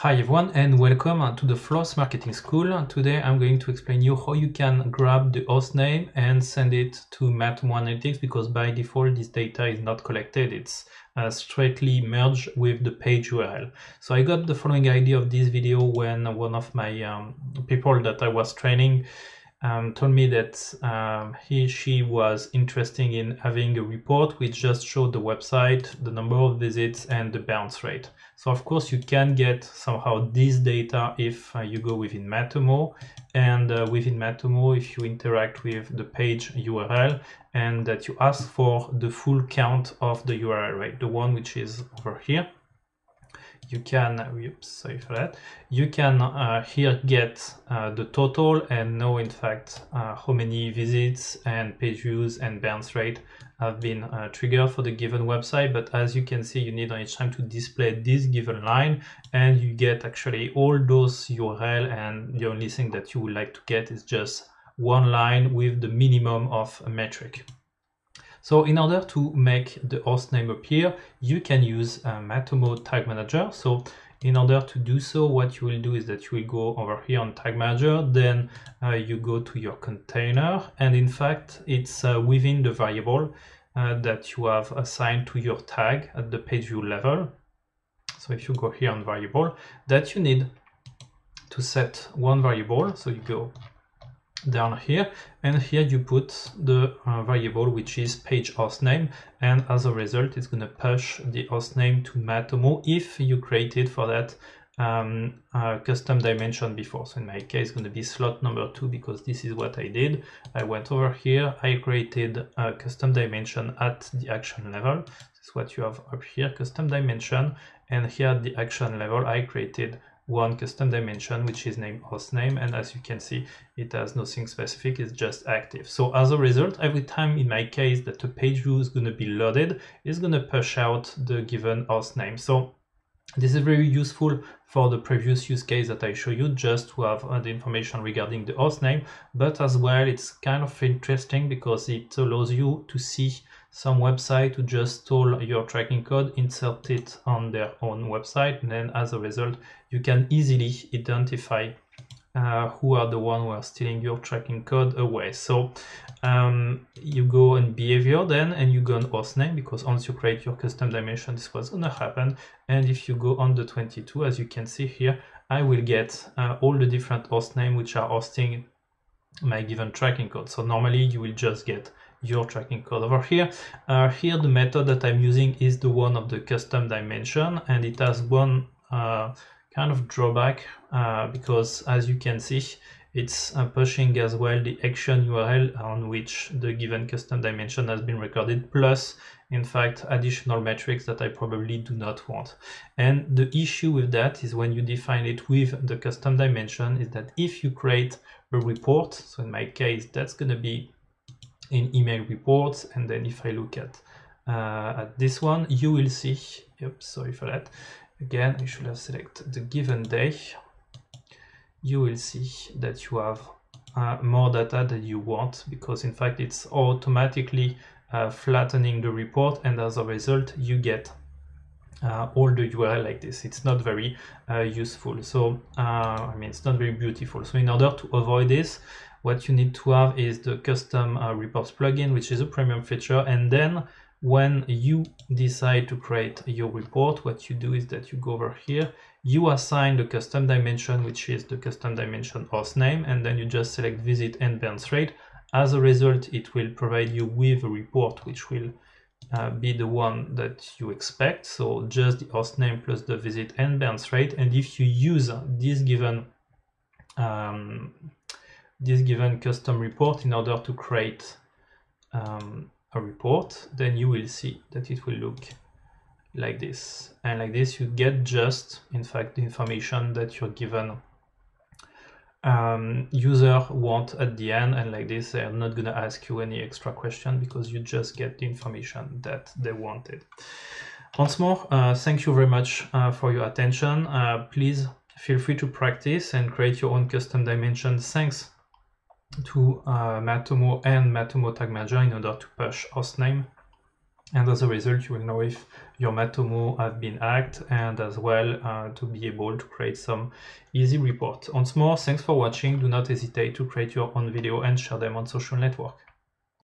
Hi everyone and welcome to the Floss Marketing School. Today I'm going to explain you how you can grab the host name and send it to Matomo Analytics because by default this data is not collected. It's uh, straightly merged with the page URL. So I got the following idea of this video when one of my um, people that I was training um, told me that um, he she was interested in having a report which just showed the website, the number of visits, and the bounce rate. So of course you can get somehow this data if uh, you go within Matomo, and uh, within Matomo if you interact with the page URL and that you ask for the full count of the URL right? the one which is over here you can oops, sorry for that. You can uh, here get uh, the total and know in fact uh, how many visits and page views and bounce rate have been uh, triggered for the given website. But as you can see you need on each time to display this given line and you get actually all those url and the only thing that you would like to get is just one line with the minimum of a metric so in order to make the host name appear, you can use a Matomo Tag Manager. So in order to do so, what you will do is that you will go over here on Tag Manager, then uh, you go to your container, and in fact, it's uh, within the variable uh, that you have assigned to your tag at the page view level. So if you go here on variable, that you need to set one variable, so you go down here and here you put the uh, variable which is page host name and as a result it's going to push the host name to Matomo if you created for that um, uh, custom dimension before. So in my case, it's going to be slot number two because this is what I did. I went over here, I created a custom dimension at the action level. This is what you have up here, custom dimension. And here at the action level, I created one custom dimension which is named host name and as you can see it has nothing specific it's just active. So as a result every time in my case that a page view is going to be loaded it's going to push out the given host name so this is very useful for the previous use case that I show you just to have uh, the information regarding the host name. But as well it's kind of interesting because it allows you to see some website to just store your tracking code, insert it on their own website, and then as a result, you can easily identify uh, who are the one who are stealing your tracking code away. So um, you go on behavior then, and you go on host name because once you create your custom dimension, this was gonna happen. And if you go on the 22, as you can see here, I will get uh, all the different host name which are hosting my given tracking code. So normally you will just get your tracking code over here. Uh, here the method that I'm using is the one of the custom dimension and it has one uh, kind of drawback uh, because as you can see it's uh, pushing as well the action URL on which the given custom dimension has been recorded plus in fact additional metrics that I probably do not want. And the issue with that is when you define it with the custom dimension is that if you create a report, so in my case that's going to be in email reports and then if I look at uh, at this one you will see yep sorry for that again you should have selected the given day you will see that you have uh, more data than you want because in fact it's automatically uh, flattening the report and as a result you get uh, all the URL like this. It's not very uh, useful. So, uh, I mean, it's not very beautiful. So in order to avoid this, what you need to have is the custom uh, reports plugin, which is a premium feature. And then when you decide to create your report, what you do is that you go over here, you assign the custom dimension, which is the custom dimension host name, and then you just select visit and bounce rate. As a result, it will provide you with a report, which will uh, be the one that you expect. So just the host name plus the visit and bounce rate. And if you use this given um, this given custom report in order to create um, a report, then you will see that it will look like this. And like this, you get just, in fact, the information that your given um, user want at the end. And like this, they're not going to ask you any extra question because you just get the information that they wanted. Once more, uh, thank you very much uh, for your attention. Uh, please feel free to practice and create your own custom dimension. Thanks to uh, Matomo and Matomo Tag Manager in order to push host name and as a result you will know if your Matomo have been hacked and as well uh, to be able to create some easy reports. Once more, thanks for watching. Do not hesitate to create your own video and share them on social network.